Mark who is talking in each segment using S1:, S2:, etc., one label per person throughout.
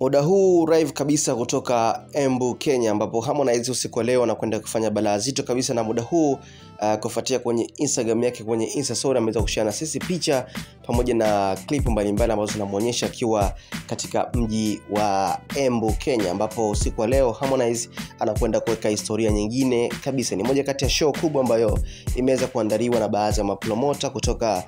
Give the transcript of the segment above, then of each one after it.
S1: muda huu live kabisa kutoka Embu Kenya, ambapo Harmonize usiku wa leo anakwenda kufanya balaa zito kabisa, na muda huu uh, kufuatia kwenye Instagram yake kwenye Insta ameweza kushare na sisi picha pamoja na klipu mbalimbali ambazo zinamuonyesha akiwa katika mji wa Embu Kenya, ambapo usiku wa leo Harmonize anakwenda kuweka historia nyingine kabisa. Ni moja kati ya show kubwa ambayo imeweza kuandaliwa na baadhi ya mapromota kutoka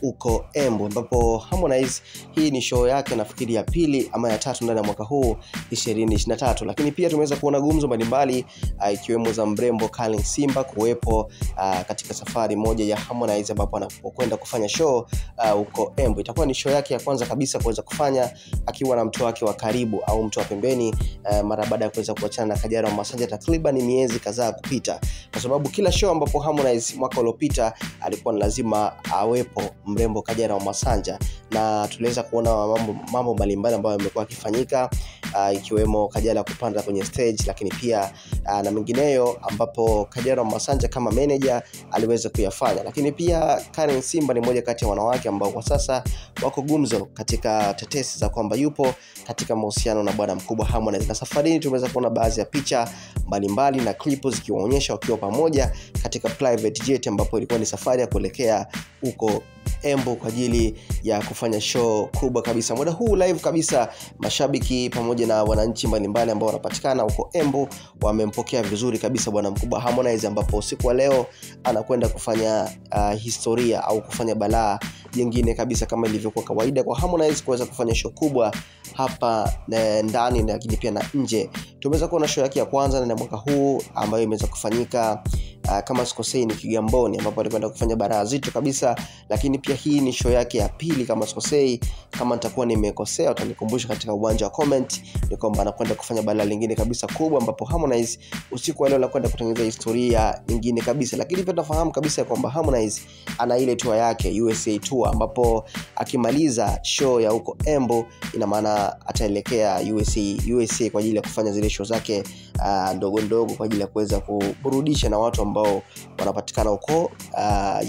S1: huko uh, Embu, ambapo Harmonize hii ni show yake nafikiri ya pili ama ya tatu ndani ya mwaka huu 2023 lakini pia tumeweza kuona gumzo mbalimbali uh, ikiwemo za mrembo Kalin Simba kuwepo uh, katika safari moja ya Harmonize ambapo anapokwenda kufanya show huko uh, Embu. Itakuwa ni show yake ya kwanza kabisa kuweza kufanya akiwa na mtu wake wa karibu au mtu wa pembeni uh, mara baada ya kuweza kuachana na Kajala Masanja takriban miezi kadhaa kupita, kwa sababu kila show ambapo Harmonize mwaka uliopita alikuwa ni lazima awepo mrembo Kajala Masanja, na tuliweza kuona mambo mbalimbali ambayo yamekuwa yakifanyika uh, ikiwemo Kajala kupanda kwenye stage, lakini pia uh, na mengineyo ambapo Kajala Masanja kama manager aliweza kuyafanya, lakini pia Karen Simba ni moja kati ya wanawake ambao kwa sasa wako gumzo katika tetesi za kwamba yupo katika mahusiano na bwana mkubwa Harmonize, na safarini tumeweza kuona baadhi ya picha mbalimbali mbali na klipu zikiwaonyesha wakiwa pamoja katika private jet, ambapo ilikuwa ni safari ya kuelekea huko Embu kwa ajili ya kufanya show kubwa kabisa. Muda huu live kabisa, mashabiki pamoja na wananchi mbalimbali ambao wanapatikana huko Embu wamempokea vizuri kabisa bwana mkubwa Harmonize, ambapo usiku wa leo anakwenda kufanya uh, historia au kufanya balaa jingine kabisa kama ilivyokuwa kawaida kwa Harmonize kuweza kufanya show kubwa hapa ne, ndani lakini pia na nje. Tumeweza kuona show yake ya kwanza na mwaka huu ambayo imeweza kufanyika uh, kama sikosei ni Kigamboni, ambapo alikwenda kufanya baraa zito kabisa, lakini pia hii ni show yake ya pili kama sikosei. Kama nitakuwa nimekosea utanikumbusha katika uwanja wa comment, ni kwamba anakwenda kufanya balaa lingine kabisa kubwa, ambapo Harmonize usiku wa leo anakwenda kutengeneza historia nyingine kabisa, lakini pia tunafahamu kabisa kwamba Harmonize ana ile tour yake USA tour, ambapo akimaliza show ya huko embo ina maana ataelekea USA, USA kwa ajili ya kufanya zile show zake uh, ndogo ndogo kwa ajili ya kuweza kuburudisha na watu ambao wanapatikana huko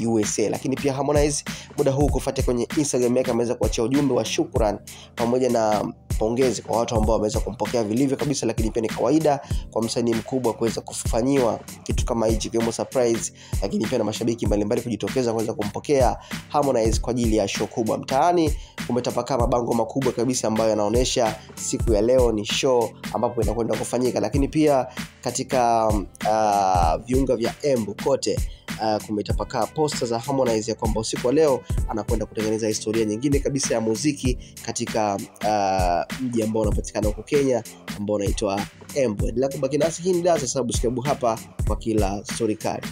S1: uh, USA. Lakini pia Harmonize muda huu kufuatia kwenye Instagram yake ameweza kuachia ujumbe wa shukran pamoja na pongezi kwa watu ambao wameweza kumpokea vilivyo kabisa, lakini pia ni kawaida kwa msanii mkubwa kuweza kufanyiwa kitu kama hichi, ikiwemo surprise, lakini pia na mashabiki mbalimbali kujitokeza kuweza kumpokea Harmonize kwa ajili ya show kubwa. Mtaani kumetapakaa mabango makubwa kabisa ambayo yanaonyesha siku ya leo ni show ambapo inakwenda kufanyika, lakini pia katika uh, viunga vya Embu kote Uh, kumetapakaa posta za Harmonize ya kwamba usiku wa leo anakwenda kutengeneza historia nyingine kabisa ya muziki katika uh, mji ambao unapatikana huko Kenya ambao unaitwa Embu. Endelea kubaki nasi, hii ni Dar, subscribe hapa kwa kila story kali.